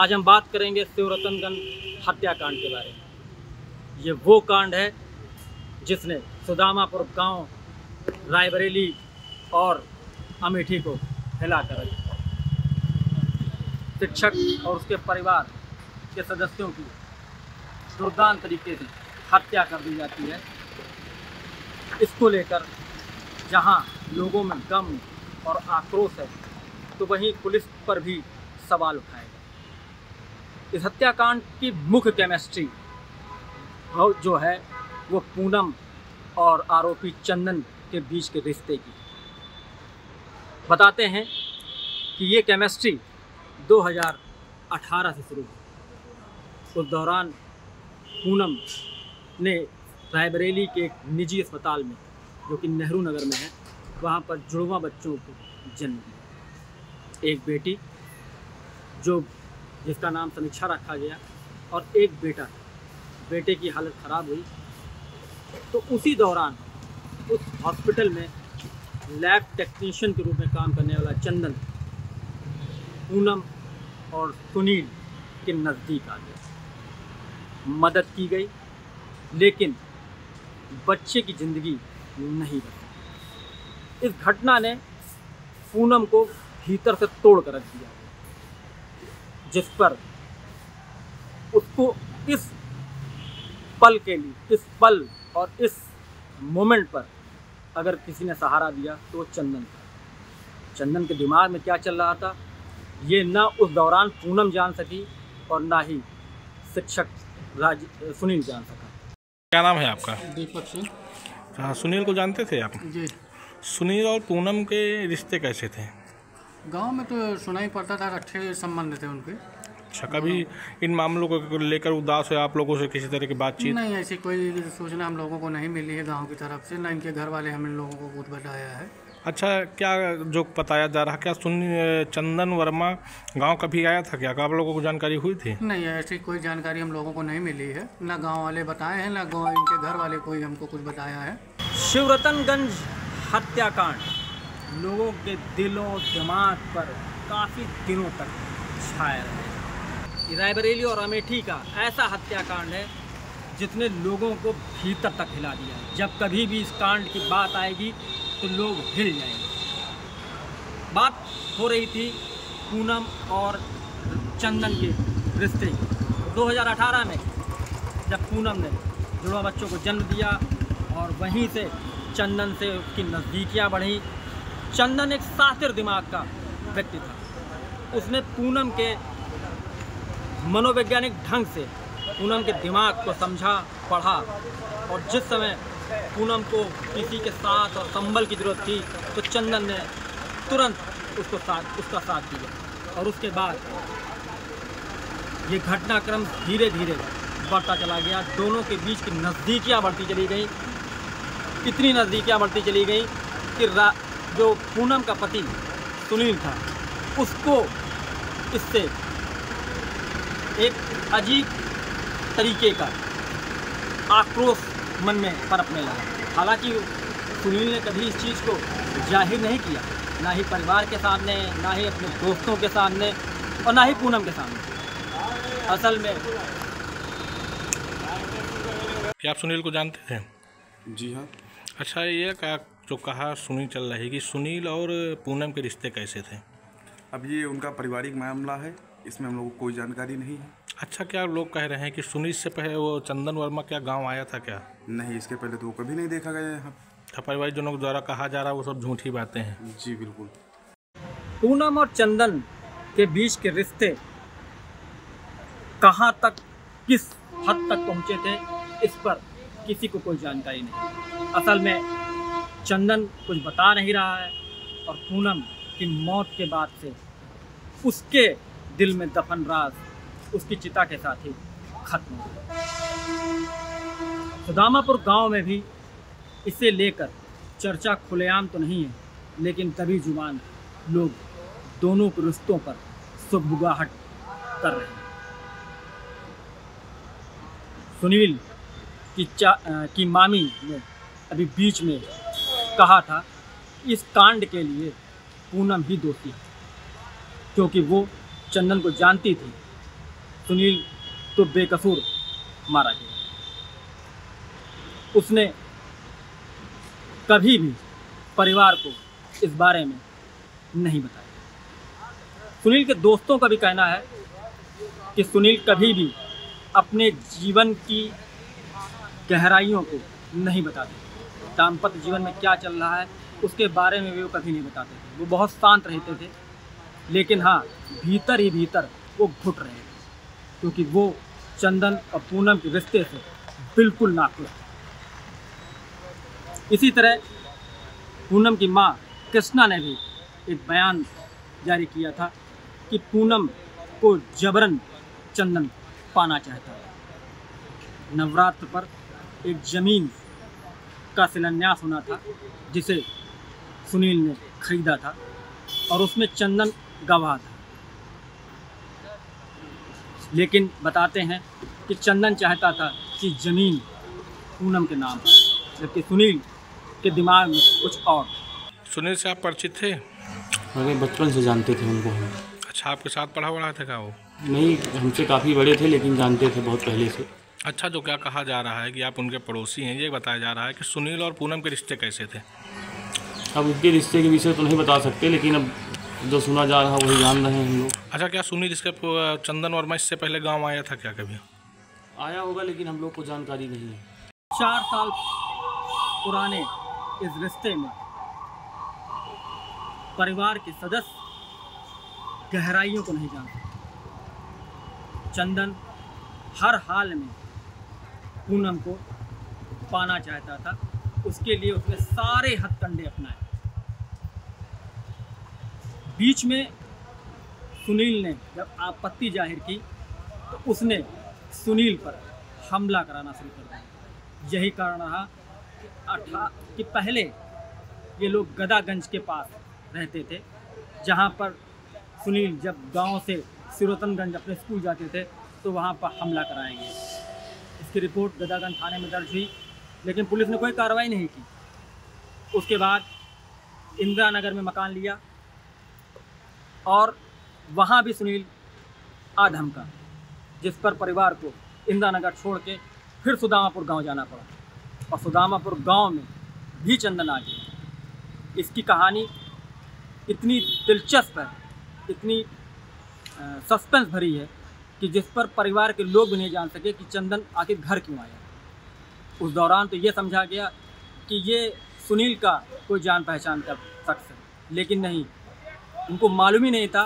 आज हम बात करेंगे शिवरतनगंज हत्याकांड के बारे में। ये वो कांड है जिसने सुदामापुर गाँव, रायबरेली और अमेठी को हिला कर रखा शिक्षक और उसके परिवार के सदस्यों की दुर्दान तरीके से हत्या कर दी जाती है। इसको लेकर जहाँ लोगों में गम और आक्रोश है तो वहीं पुलिस पर भी सवाल उठाए गए। इस हत्याकांड की मुख्य केमिस्ट्री जो है, वो पूनम और आरोपी चंदन के बीच के रिश्ते की। बताते हैं कि ये केमिस्ट्री 2018 से शुरू हुई। उस दौरान पूनम ने रायबरेली के एक निजी अस्पताल में, जो कि नेहरू नगर में है, वहाँ पर जुड़वा बच्चों को जन्म दिया। एक बेटी, जो जिसका नाम समीक्षा रखा गया और एक बेटा बेटे की हालत ख़राब हुई। तो उसी दौरान उस हॉस्पिटल में लैब टेक्नीशियन के रूप में काम करने वाला चंदन, पूनम और सुनील के नज़दीक आ गया। मदद की गई, लेकिन बच्चे की ज़िंदगी नहीं बची। इस घटना ने पूनम को भीतर से तोड़ कर रख दिया। जिस पर उसको इस पल के लिए इस पल और इस मोमेंट पर अगर किसी ने सहारा दिया तो वो चंदन था। चंदन के दिमाग में क्या चल रहा था? ये ना उस दौरान पूनम जान सकी और ना ही शिक्षक राज सुनील जान सका। क्या नाम है आपका? दीपक सिंह। हाँ सुनील को जानते थे आप? जी। सुनील और पूनम के रिश्ते कैसे थे? गाँव में तो सुना ही पड़ता था अच्छे संबंध थे उनके। अच्छा कभी इन मामलों को लेकर उदास है आप लोगों से किसी तरह की बातचीत? नहीं ऐसी कोई सूचना हम लोगों को नहीं मिली है गाँव की तरफ़ से ना इनके घर वाले हम इन लोगों को कुछ बताया है। अच्छा क्या जो बताया जा रहा क्या सुन चंदन वर्मा गाँव कभी आया था क्या? आप लोगों को जानकारी हुई थी? नहीं ऐसी कोई जानकारी हम लोगों को नहीं मिली है। ना गाँव वाले बताए हैं ना गाँव इनके घर वाले कोई हमको कुछ बताया है। शिवरतनगंज हत्याकांड। लोगों के दिलों दिमाग पर काफ़ी दिनों तक छाया रहे। रायबरेली और अमेठी का ऐसा हत्याकांड है जिसने लोगों को भीतर तक हिला दिया है। जब कभी भी इस कांड की बात आएगी तो लोग हिल जाएँगे। बात हो रही थी पूनम और चंदन के रिश्ते की। 2018 में जब पूनम ने जुड़वा बच्चों को जन्म दिया और वहीं से चंदन से उसकी नज़दीकियाँ बढ़ी चंदन एक सातिर दिमाग का व्यक्ति था। उसने पूनम के मनोवैज्ञानिक ढंग से पूनम के दिमाग को समझा, पढ़ा और जिस समय पूनम को किसी के साथ और संबल की ज़रूरत थी तो चंदन ने तुरंत उसको साथ, उसका साथ दिया और उसके बाद ये घटनाक्रम धीरे धीरे बढ़ता चला गया। दोनों के बीच की नज़दीकियाँ बढ़ती चली गई। इतनी नज़दीकियाँ बढ़ती चली गई कि जो पूनम का पति सुनील था उसको इससे एक अजीब तरीके का आक्रोश मन में पनपने लगा हालाँकि सुनील ने कभी इस चीज़ को ज़ाहिर नहीं किया। ना ही परिवार के सामने ना ही अपने दोस्तों के सामने और ना ही पूनम के सामने। असल में क्या आप सुनील को जानते थे जी हाँ। अच्छा ये क्या जो कहा सुनील चल रही कि सुनील और पूनम के रिश्ते कैसे थे? अब ये उनका पारिवारिक मामला है इसमें हम लोगों को कोई जानकारी नहीं है। अच्छा क्या लोग कह रहे हैं कि सुनील से पहले वो चंदन वर्मा क्या गाँव आया था क्या? नहीं इसके पहले तो वो कभी नहीं देखा गया यहाँ। अच्छा परिवार जनों द्वारा कहा जा रहा है वो सब झूठी बातें हैं। जी बिल्कुल। पूनम और चंदन के बीच के रिश्ते कहाँ तक किस हद तक पहुँचे थे इस पर किसी को कोई जानकारी नहीं। असल में चंदन कुछ बता नहीं रहा है और पूनम की मौत के बाद से उसके दिल में दफन राज उसकी चिता के साथ ही खत्म हो गया। सुदामापुर गाँव में भी इसे लेकर चर्चा खुलेआम तो नहीं है, लेकिन तभी ज़ुबान लोग दोनों रिश्तों पर सुबुगाहट कर रहे हैं। सुनील की की मामी ने अभी बीच में कहा था, इस कांड के लिए पूनम ही दोषी है। क्योंकि वो चंदन को जानती थी। सुनील तो बेकसूर मारा गया। उसने कभी भी परिवार को इस बारे में नहीं बताया। सुनील के दोस्तों का भी कहना है कि सुनील कभी भी अपने जीवन की गहराइयों को नहीं बताते। दाम्पत्य जीवन में क्या चल रहा है, उसके बारे में भी वो कभी नहीं बताते थे। वो बहुत शांत रहते थे, लेकिन हाँ भीतर ही भीतर वो घुट रहे थे, क्योंकि वो चंदन और पूनम के रिश्ते से बिल्कुल नाखुश थे। इसी तरह पूनम की माँ कृष्णा ने भी एक बयान जारी किया था कि पूनम को जबरन चंदन पाना चाहता है। नवरात्र पर एक ज़मीन का शिलान्यास होना था जिसे सुनील ने खरीदा था और उसमें चंदन गवाह था। लेकिन बताते हैं कि चंदन चाहता था कि ज़मीन पूनम के नाम पर जबकि सुनील के दिमाग में कुछ और सुनील से आप परिचित थे? अरे बचपन से जानते थे उनको हम। अच्छा आपके साथ पढ़ा पढ़ा था क्या वो? नहीं हमसे काफ़ी बड़े थे लेकिन जानते थे बहुत पहले से। अच्छा जो क्या कहा जा रहा है कि आप उनके पड़ोसी हैं ये बताया जा रहा है कि सुनील और पूनम के रिश्ते कैसे थे? अब उनके रिश्ते के विषय तो नहीं बता सकते लेकिन अब जो सुना जा रहा है वही जान रहे हैं हम लोग। अच्छा क्या सुनील इसके चंदन वर्मा इससे पहले गाँव आया था क्या कभी? आया होगा लेकिन हम लोग को जानकारी नहीं है। चार साल पुराने इस रिश्ते में परिवार के सदस्य गहराइयों को नहीं जानते चंदन हर हाल में पूनम को पाना चाहता था। उसके लिए उसने सारे हथकंडे अपनाए। बीच में सुनील ने जब आपत्ति ज़ाहिर की तो उसने सुनील पर हमला कराना शुरू कर दिया। यही कारण रहा कि अठा, कि पहले ये लोग गदागंज के पास रहते थे, जहाँ पर सुनील जब गाँव से सिरोतनगंज अपने स्कूल जाते थे तो वहाँ पर हमला कराया गया। इसकी रिपोर्ट गदागंज थाने में दर्ज हुई, लेकिन पुलिस ने कोई कार्रवाई नहीं की। उसके बाद इंदिरा नगर में मकान लिया और वहाँ भी सुनील आधमका, जिस पर परिवार को इंदिरा नगर छोड़ के फिर सुदामापुर गाँव जाना पड़ा और सुदामापुर गाँव में भी चंदन आ गया। इसकी कहानी इतनी दिलचस्प है, इतनी सस्पेंस भरी है कि जिस पर परिवार के लोग भी नहीं जान सके कि चंदन आखिर घर क्यों आया। उस दौरान तो ये समझा गया कि ये सुनील का कोई जान पहचान का शख्स है, लेकिन नहीं, उनको मालूम ही नहीं था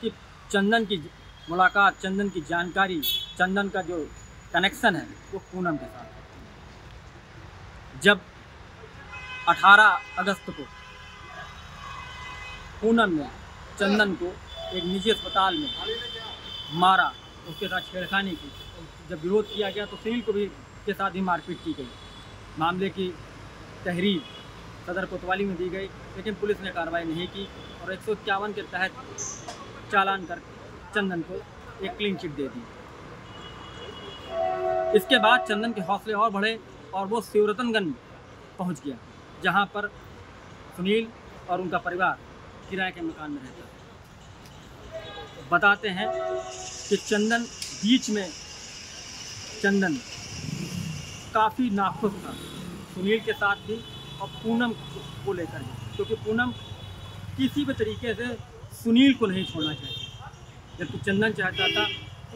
कि चंदन की मुलाकात, चंदन की जानकारी, चंदन का जो कनेक्शन है, वो पूनम के साथ जब 18 अगस्त को पूनम ने चंदन को एक निजी अस्पताल में मारा उसके साथ छेड़खानी की। जब विरोध किया गया तो सुनील को भी के साथ ही मारपीट की गई। मामले की तहरीर सदर कोतवाली में दी गई, लेकिन पुलिस ने कार्रवाई नहीं की और एक सौ इक्यावन के तहत चालान कर चंदन को एक क्लीन चिट दे दी। इसके बाद चंदन के हौसले और बढ़े और वो शिवरतनगंज पहुँच गया, जहाँ पर सुनील और उनका परिवार किराए के मकान में रहता है बताते हैं कि चंदन बीच में, चंदन काफ़ी नाखुश था। सुनील के साथ भी और पूनम को लेकर भी। क्योंकि पूनम किसी भी तरीके से सुनील को नहीं छोड़ना चाहती। जबकि चंदन चाहता था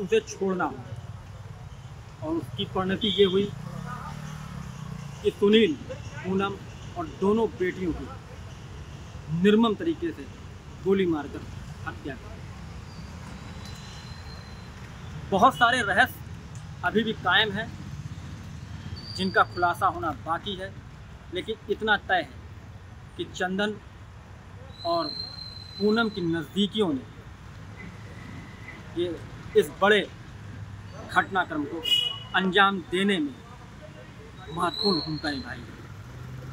उसे छोड़ना हो। और उसकी परिणति ये हुई कि सुनील, पूनम और दोनों बेटियों की निर्मम तरीके से गोली मारकर हत्या की बहुत सारे रहस्य अभी भी कायम हैं, जिनका खुलासा होना बाकी है, लेकिन इतना तय है कि चंदन और पूनम की नज़दीकियों ने ये इस बड़े घटनाक्रम को अंजाम देने में महत्वपूर्ण भूमिका निभाई है।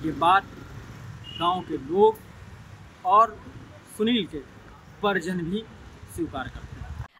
ये बात गाँव के लोग और सुनील के परिजन भी स्वीकार करते हैं।